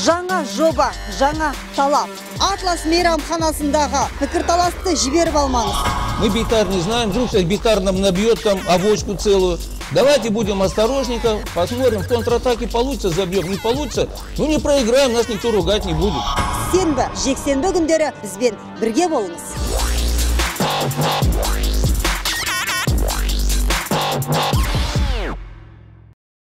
жоба жаңа талап атлас мейрамханасындағы пікірталасты жіберіп алмаңыз Мы битар не знаем, вдруг сейчас нам набьет там авочку целую. Давайте будем осторожненько, посмотрим, в контратаке получится, забьем, не получится. Ну не проиграем, нас никто ругать не будет. сенбі жексенбі күндері бізбен бірге болыңыз